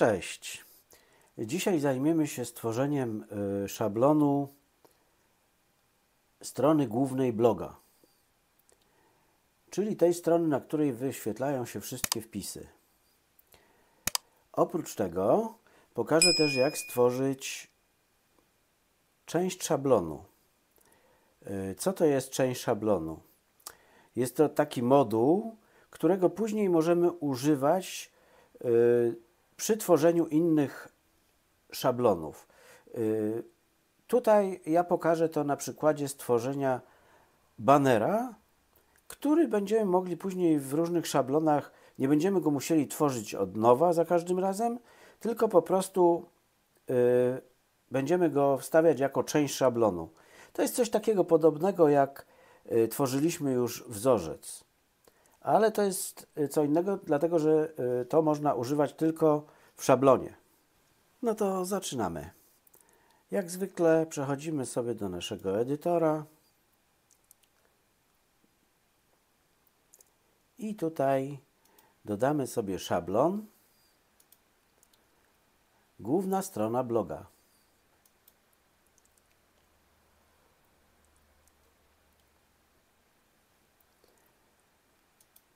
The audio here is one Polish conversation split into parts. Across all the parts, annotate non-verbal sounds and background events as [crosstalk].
Cześć. Dzisiaj zajmiemy się stworzeniem y, szablonu strony głównej bloga, czyli tej strony, na której wyświetlają się wszystkie wpisy. Oprócz tego pokażę też, jak stworzyć część szablonu. Y, co to jest część szablonu? Jest to taki moduł, którego później możemy używać y, przy tworzeniu innych szablonów. Y, tutaj ja pokażę to na przykładzie stworzenia banera, który będziemy mogli później w różnych szablonach, nie będziemy go musieli tworzyć od nowa za każdym razem, tylko po prostu y, będziemy go wstawiać jako część szablonu. To jest coś takiego podobnego jak tworzyliśmy już wzorzec ale to jest y, co innego, dlatego że y, to można używać tylko w szablonie. No to zaczynamy. Jak zwykle przechodzimy sobie do naszego edytora. I tutaj dodamy sobie szablon. Główna strona bloga.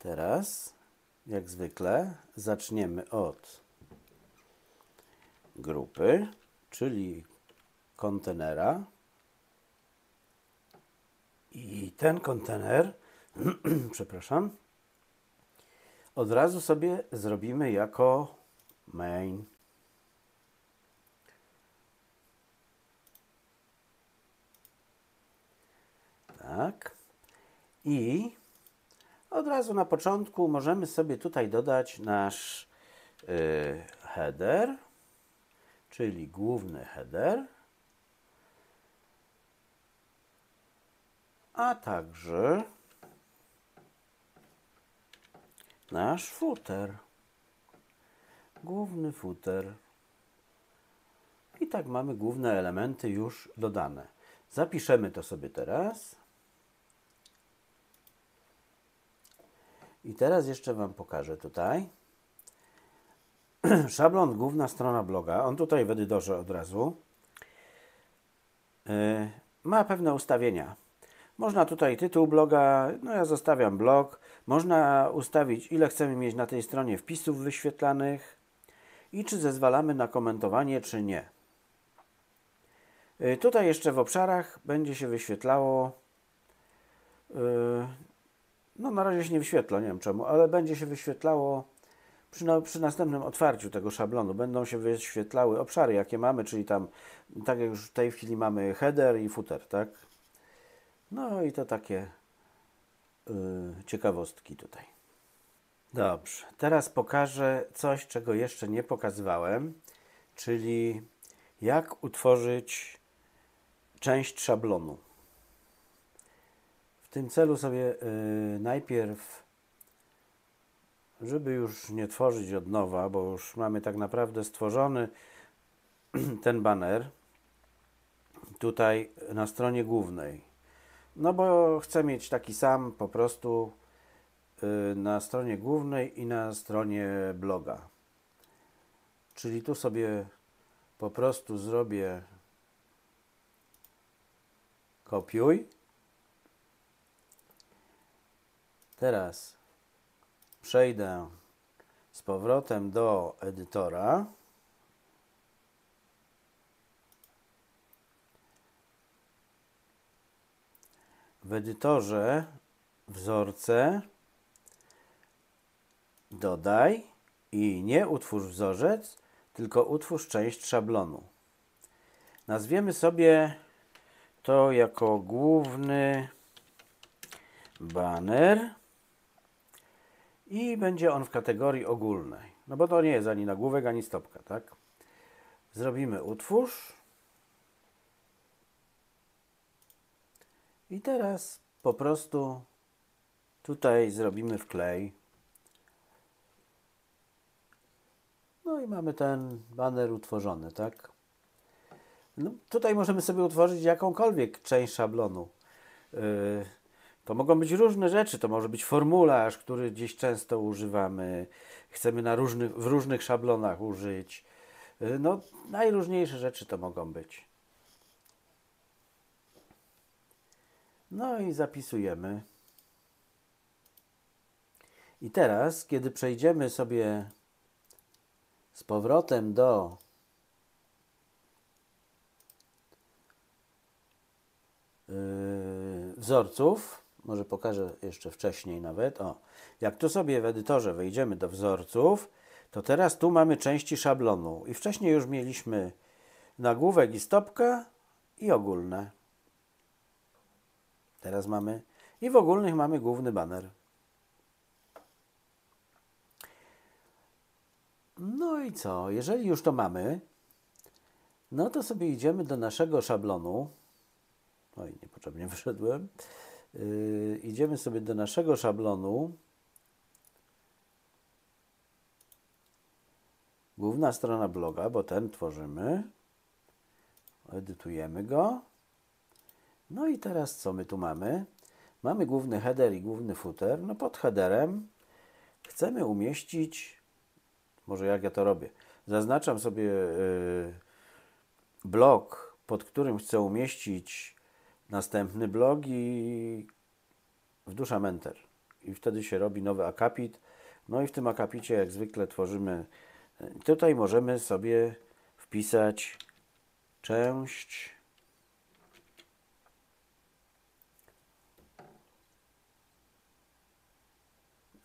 Teraz, jak zwykle, zaczniemy od grupy, czyli kontenera. I ten kontener, [clears throat] przepraszam, od razu sobie zrobimy jako main. Tak. I od razu na początku możemy sobie tutaj dodać nasz yy, header, czyli główny header, a także nasz footer, główny footer. I tak mamy główne elementy już dodane. Zapiszemy to sobie teraz. I teraz jeszcze Wam pokażę tutaj. [clears throat] Szablon, główna strona bloga. On tutaj w edytorze od razu. Yy, ma pewne ustawienia. Można tutaj tytuł bloga, no ja zostawiam blog. Można ustawić ile chcemy mieć na tej stronie wpisów wyświetlanych i czy zezwalamy na komentowanie, czy nie. Yy, tutaj jeszcze w obszarach będzie się wyświetlało yy, no na razie się nie wyświetla, nie wiem czemu, ale będzie się wyświetlało przy, przy następnym otwarciu tego szablonu. Będą się wyświetlały obszary, jakie mamy, czyli tam, tak jak już w tej chwili mamy header i footer, tak? No i to takie yy, ciekawostki tutaj. Dobrze, teraz pokażę coś, czego jeszcze nie pokazywałem, czyli jak utworzyć część szablonu tym celu sobie y, najpierw, żeby już nie tworzyć od nowa, bo już mamy tak naprawdę stworzony [clears throat] ten banner tutaj na stronie głównej. No bo chcę mieć taki sam po prostu y, na stronie głównej i na stronie bloga. Czyli tu sobie po prostu zrobię kopiuj Teraz przejdę z powrotem do edytora. W edytorze wzorce dodaj i nie utwórz wzorzec, tylko utwórz część szablonu. Nazwiemy sobie to jako główny banner i będzie on w kategorii ogólnej. No bo to nie jest ani nagłówek, ani stopka, tak? Zrobimy utwórz. I teraz po prostu tutaj zrobimy wklej. No i mamy ten banner utworzony, tak? No, tutaj możemy sobie utworzyć jakąkolwiek część szablonu. Yy, To mogą być różne rzeczy. To może być formularz, który gdzieś często używamy. Chcemy na różnych, w różnych szablonach użyć. Y, No, najróżniejsze rzeczy to mogą być. No i zapisujemy. I teraz, kiedy przejdziemy sobie z powrotem do yy, wzorców, może pokażę jeszcze wcześniej nawet. O, jak tu sobie w edytorze wejdziemy do wzorców, to teraz tu mamy części szablonu. I wcześniej już mieliśmy nagłówek i stopka i ogólne. Teraz mamy i w ogólnych mamy główny baner. No i co? Jeżeli już to mamy, no to sobie idziemy do naszego szablonu. Oj, niepotrzebnie [laughs] wyszedłem. Yy, idziemy sobie do naszego szablonu. Główna strona bloga, bo ten tworzymy. Edytujemy go. No i teraz co my tu mamy? Mamy główny header i główny footer. No pod headerem chcemy umieścić, może jak ja to robię, zaznaczam sobie yy, blok, pod którym chcę umieścić następny blok i wduszam Enter. I wtedy się robi nowy akapit. No i w tym akapicie jak zwykle tworzymy, tutaj możemy sobie wpisać część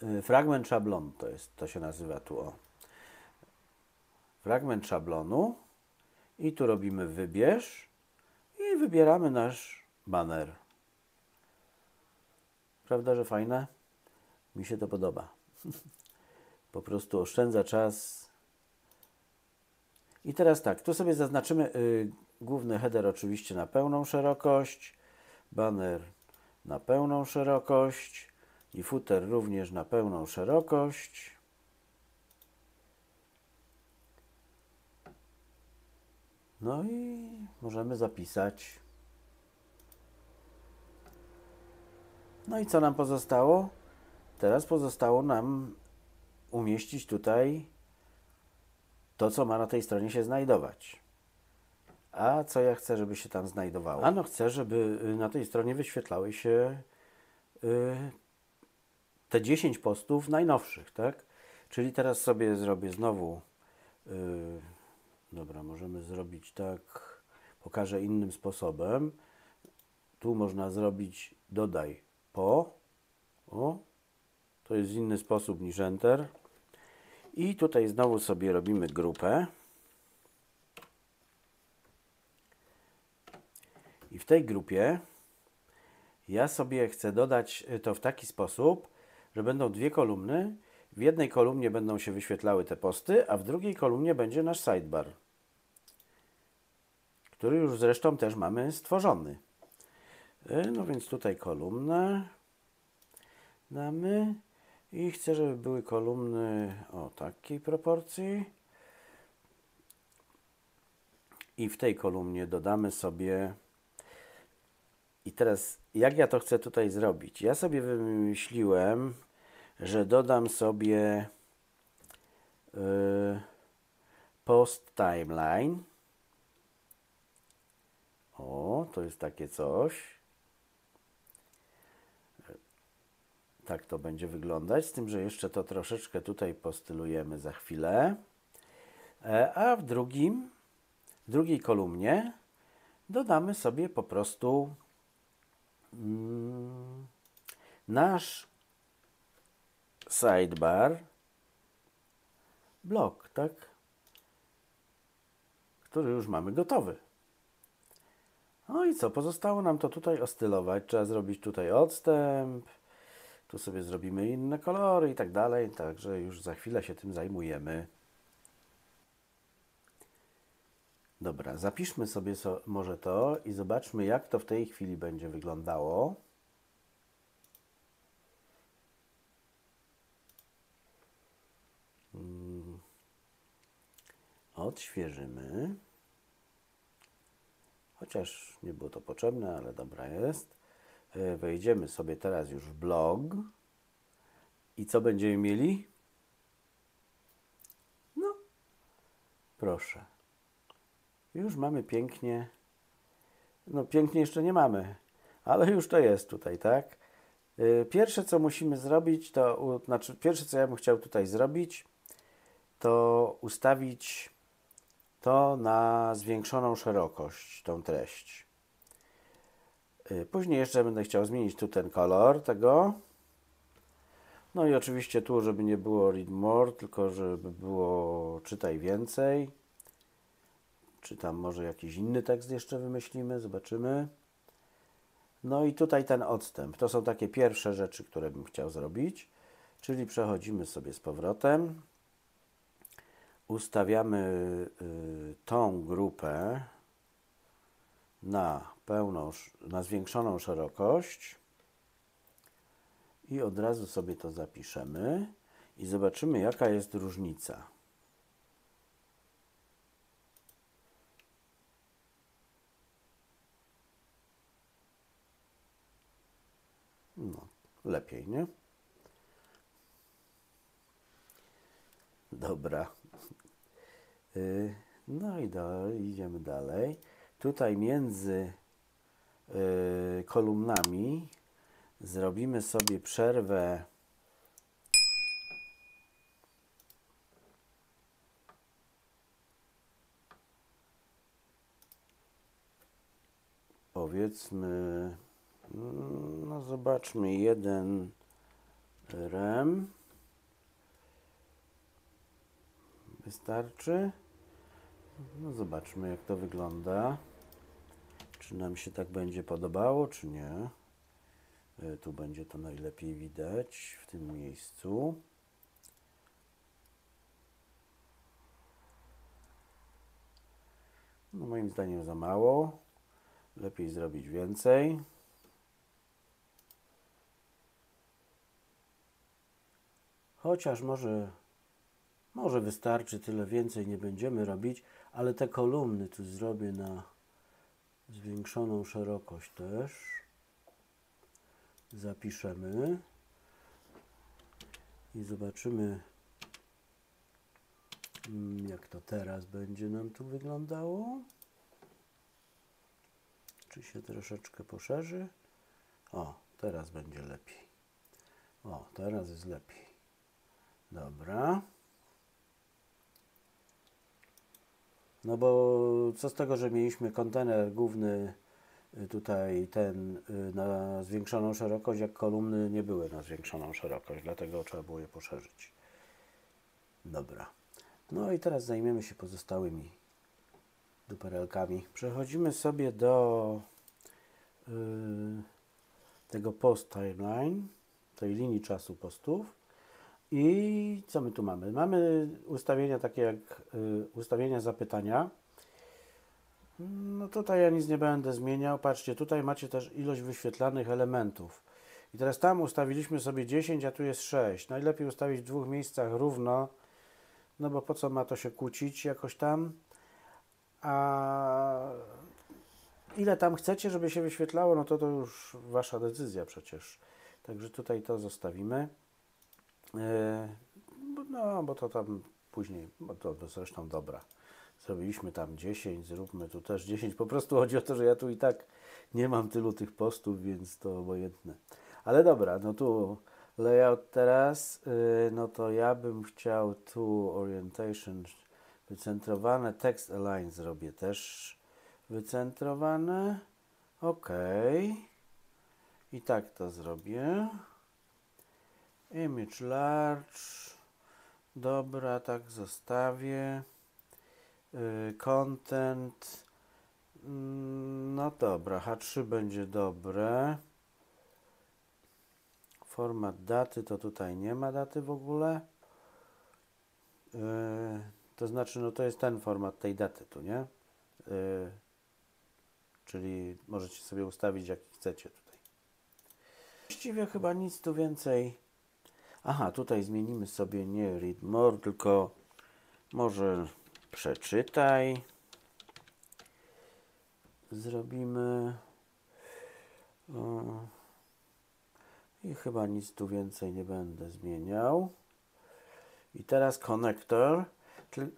Y, fragment szablonu, to, jest, to się nazywa tu o. Fragment szablonu i tu robimy wybierz i wybieramy nasz baner. Prawda, że fajne? Mi się to podoba. [laughs] po prostu oszczędza czas. I teraz tak, tu sobie zaznaczymy y, główny header oczywiście na pełną szerokość, banner na pełną szerokość i footer również na pełną szerokość. No i możemy zapisać. No i co nam pozostało? Teraz pozostało nam umieścić tutaj to, co ma na tej stronie się znajdować. A co ja chcę, żeby się tam znajdowało? Ano chcę, żeby y, na tej stronie wyświetlały się y, te 10 postów najnowszych, tak? Czyli teraz sobie zrobię znowu. Yy, dobra, możemy zrobić tak. Pokażę innym sposobem. Tu można zrobić dodaj po. O, to jest inny sposób niż Enter. I tutaj znowu sobie robimy grupę. I w tej grupie ja sobie chcę dodać to w taki sposób, że będą dwie kolumny. W jednej kolumnie będą się wyświetlały te posty, a w drugiej kolumnie będzie nasz sidebar, który już zresztą też mamy stworzony. E, no więc tutaj kolumnę damy i chcę, żeby były kolumny o takiej proporcji. I w tej kolumnie dodamy sobie i teraz, jak ja to chcę tutaj zrobić? Ja sobie wymyśliłem, że dodam sobie yy, post timeline. O, to jest takie coś. Tak to będzie wyglądać, z tym, że jeszcze to troszeczkę tutaj postylujemy za chwilę. E, a w drugim, w drugiej kolumnie dodamy sobie po prostu mm, nasz sidebar blok, tak? Który już mamy gotowy. No i co? Pozostało nam to tutaj ostylować. Trzeba zrobić tutaj odstęp. Tu sobie zrobimy inne kolory i tak dalej. Także już za chwilę się tym zajmujemy. Dobra, zapiszmy sobie so, może to i zobaczmy, jak to w tej chwili będzie wyglądało. Mm. Odświeżymy. Chociaż nie było to potrzebne, ale dobra jest. E, Wejdziemy sobie teraz już w blog. I co będziemy mieli? No, proszę. Już mamy pięknie. No, pięknie jeszcze nie mamy, ale już to jest tutaj, tak? Y, Pierwsze, co musimy zrobić, to znaczy, pierwsze, co ja bym chciał tutaj zrobić, to ustawić to na zwiększoną szerokość, tą treść. Y, Później jeszcze będę chciał zmienić tu ten kolor tego. No i oczywiście tu, żeby nie było read more, tylko żeby było czytaj więcej. Czy tam może jakiś inny tekst jeszcze wymyślimy, zobaczymy. No i tutaj ten odstęp. To są takie pierwsze rzeczy, które bym chciał zrobić. Czyli przechodzimy sobie z powrotem. Ustawiamy y, tą grupę na pełną, na zwiększoną szerokość i od razu sobie to zapiszemy i zobaczymy jaka jest różnica. No, lepiej, nie? Dobra. Y, No i do, idziemy dalej. Tutaj między y, kolumnami zrobimy sobie przerwę. Powiedzmy, no zobaczmy, jeden rem. Wystarczy? No zobaczmy, jak to wygląda. Czy nam się tak będzie podobało, czy nie. E, Tu będzie to najlepiej widać w tym miejscu. No moim zdaniem za mało. Lepiej zrobić więcej. Chociaż może, może wystarczy tyle więcej, nie będziemy robić, ale te kolumny tu zrobię na zwiększoną szerokość też. Zapiszemy i zobaczymy, mm, jak to teraz będzie nam tu wyglądało. Czy się troszeczkę poszerzy? O, teraz będzie lepiej. O, teraz jest lepiej. Dobra. No bo co z tego, że mieliśmy kontener główny y, tutaj ten y, na zwiększoną szerokość, jak kolumny nie były na zwiększoną szerokość, dlatego trzeba było je poszerzyć. Dobra. No i teraz zajmiemy się pozostałymi duperelkami. Przechodzimy sobie do y, tego post timeline, tej linii czasu postów. I co my tu mamy? Mamy ustawienia takie jak y, ustawienia zapytania. No tutaj ja nic nie będę zmieniał. Patrzcie, tutaj macie też ilość wyświetlanych elementów. I teraz tam ustawiliśmy sobie 10, a tu jest 6. Najlepiej ustawić w dwóch miejscach równo, no bo po co ma to się kłócić jakoś tam. A ile tam chcecie, żeby się wyświetlało, no to to już wasza decyzja przecież. Także tutaj to zostawimy. Bo- No, bo to tam później, bo to, zresztą dobra. Zrobiliśmy tam 10, zróbmy tu też 10. Po prostu chodzi o to, że ja tu i tak nie mam tylu tych postów, więc to obojętne. Ale dobra, no tu layout teraz, y, no to ja bym chciał tu orientation wycentrowane, text align zrobię też wycentrowane. OK. I tak to zrobię. Image large. Dobra, tak zostawię. Y, Content. Mm, No dobra, H3 będzie dobre. Format daty to tutaj nie ma daty w ogóle. Y, To znaczy, no to jest ten format tej daty tu, nie? Y, Czyli możecie sobie ustawić jaki chcecie tutaj. Właściwie chyba nic tu więcej. Aha, tutaj zmienimy sobie nie read more, tylko może przeczytaj. Zrobimy. I chyba nic tu więcej nie będę zmieniał. I teraz konektor,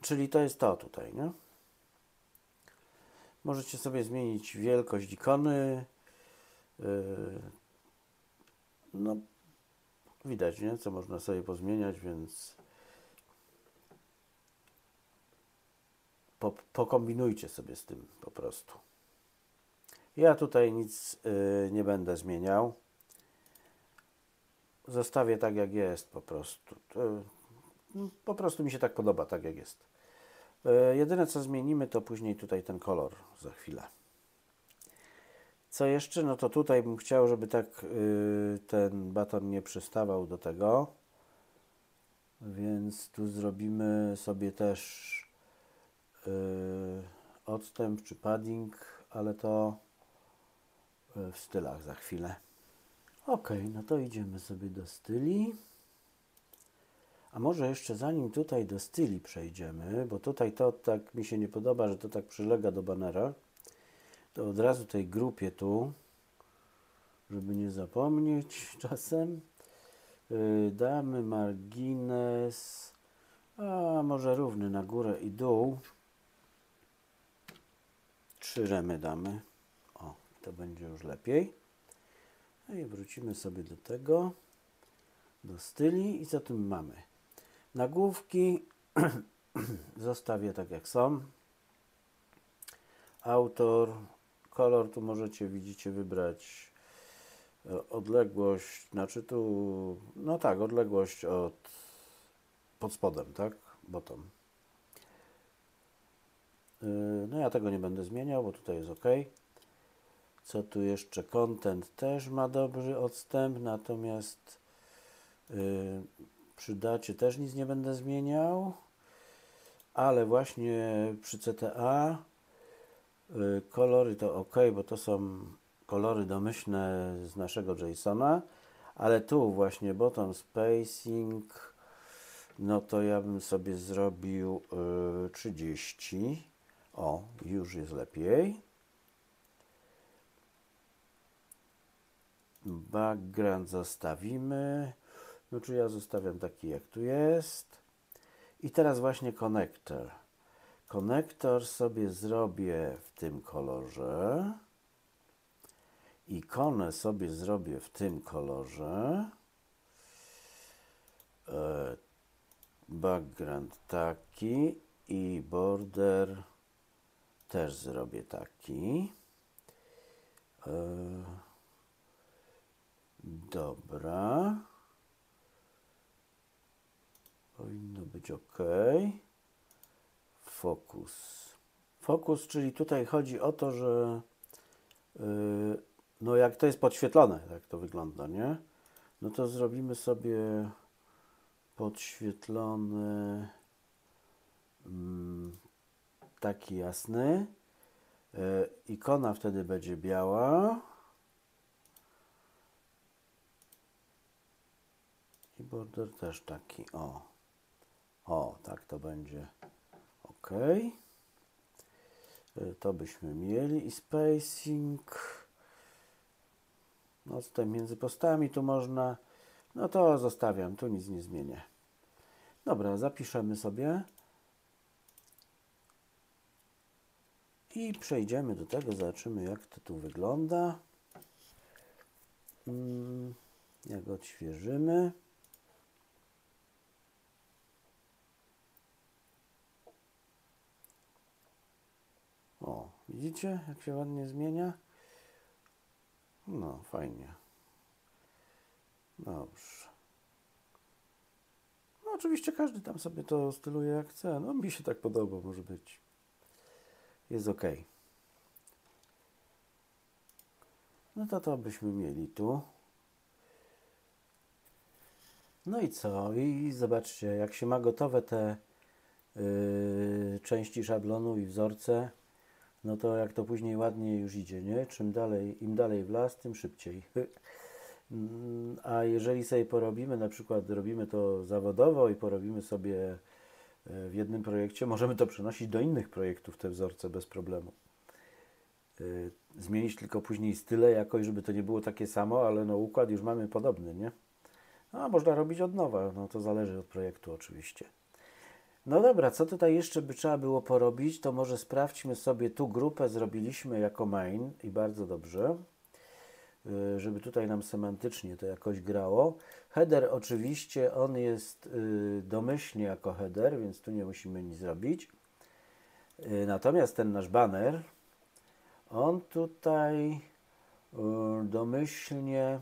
czyli to jest to tutaj, nie? Możecie sobie zmienić wielkość ikony. Yy, no, widać, nie? Co można sobie pozmieniać, więc po, pokombinujcie sobie z tym po prostu. Ja tutaj nic yy, nie będę zmieniał. Zostawię tak, jak jest po prostu. Yy, po prostu mi się tak podoba, tak jak jest. Yy, jedyne, co zmienimy, to później tutaj ten kolor za chwilę. Co jeszcze? No to tutaj bym chciał, żeby tak yy, ten baton nie przystawał do tego. Więc tu zrobimy sobie też yy, odstęp czy padding, ale to w stylach za chwilę. Ok, no to idziemy sobie do styli. A może jeszcze zanim tutaj do styli przejdziemy, bo tutaj to tak mi się nie podoba, że to tak przylega do banera, to od razu tej grupie tu, żeby nie zapomnieć [laughs] czasem, yy, damy margines, a może równy na górę i dół. Trzy remy damy. O, to będzie już lepiej. No i wrócimy sobie do tego, do styli i co tu mamy? Nagłówki [clears throat] zostawię tak jak są. Autor, kolor tu możecie, widzicie, wybrać e, odległość, znaczy tu, no tak, odległość od pod spodem, tak, bottom. E, no ja tego nie będę zmieniał, bo tutaj jest ok. Co tu jeszcze? Content też ma dobry odstęp, natomiast yy, przy dacie też nic nie będę zmieniał, ale właśnie przy CTA kolory to ok, bo to są kolory domyślne z naszego JSONa, ale tu właśnie bottom spacing, no to ja bym sobie zrobił yy, 30. O, już jest lepiej. Background zostawimy. No czy ja zostawiam taki jak tu jest. I teraz właśnie konektor. Konektor sobie zrobię w tym kolorze. Ikonę sobie zrobię w tym kolorze. E, background taki i border też zrobię taki. E, Dobra. Powinno być ok. Fokus. Fokus, czyli tutaj chodzi o to, że yy, no jak to jest podświetlone, jak to wygląda, nie? No to zrobimy sobie podświetlony yy, taki jasny. Yy, ikona wtedy będzie biała. I border też taki, o. O, tak to będzie ok. To byśmy mieli i spacing. Odstęp między postami tu można. No to zostawiam, tu nic nie zmienię. Dobra, zapiszemy sobie. I przejdziemy do tego, zobaczymy jak to tu wygląda. Mm, jak odświeżymy. O, widzicie, jak się ładnie zmienia? No, fajnie. Dobrze. No, oczywiście każdy tam sobie to styluje jak chce. No, mi się tak podoba, może być. Jest ok. No to to byśmy mieli tu. No i co? I zobaczcie, jak się ma gotowe te yy, części szablonu i wzorce, no to jak to później ładnie już idzie, nie? Czym dalej, im dalej w las, tym szybciej. A jeżeli sobie porobimy, na przykład robimy to zawodowo i porobimy sobie e, w jednym projekcie, możemy to przenosić do innych projektów, te wzorce bez problemu. y, zmienić tylko później style jakoś, żeby to nie było takie samo, ale no układ już mamy podobny, nie? A można robić od nowa, no to zależy od projektu oczywiście. No dobra, co tutaj jeszcze by trzeba było porobić, to może sprawdźmy sobie, tu grupę zrobiliśmy jako main i bardzo dobrze, y, żeby tutaj nam semantycznie to jakoś grało. Header oczywiście, on jest y, domyślnie jako header, więc tu nie musimy nic zrobić. Y, natomiast ten nasz banner, on tutaj domyślnie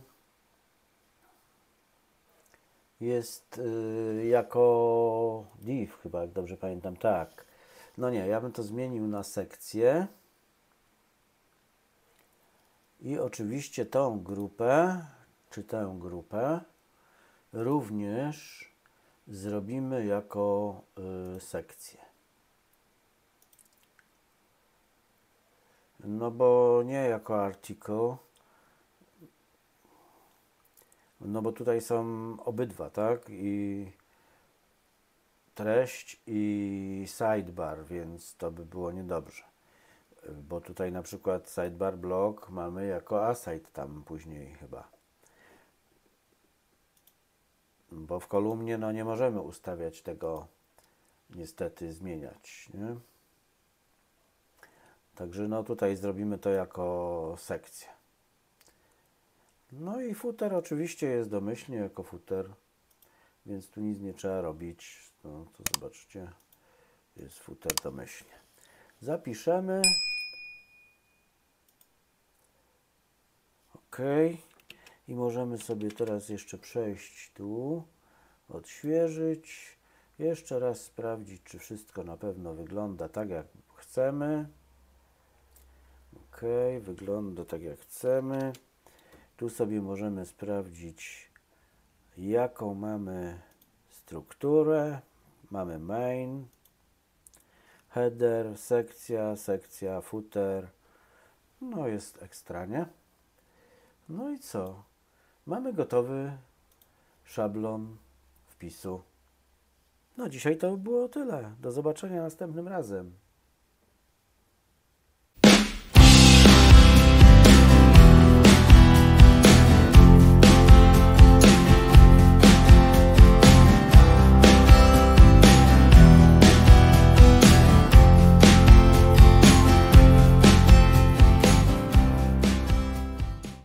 jest jako chyba jak dobrze pamiętam, tak. No nie, ja bym to zmienił na sekcję. I oczywiście tą grupę, czy tę grupę, również zrobimy jako y, sekcję. No bo nie jako article, no bo tutaj są obydwa, tak? I treść i sidebar, więc to by było niedobrze. Bo tutaj na przykład sidebar blog mamy jako aside tam później chyba. Bo w kolumnie no nie możemy ustawiać tego niestety zmieniać, nie? Także no tutaj zrobimy to jako sekcję. No i futer oczywiście jest domyślnie jako futer, więc tu nic nie trzeba robić. No to zobaczcie, jest futer domyślnie. Zapiszemy. OK. I możemy sobie teraz jeszcze przejść tu, odświeżyć. Jeszcze raz sprawdzić, czy wszystko na pewno wygląda tak, jak chcemy. OK, wygląda tak, jak chcemy. Tu sobie możemy sprawdzić, jaką mamy strukturę. Mamy main, header, sekcja, sekcja, footer. No jest ekstra, nie? No i co? Mamy gotowy szablon wpisu. No dzisiaj to było tyle. Do zobaczenia następnym razem.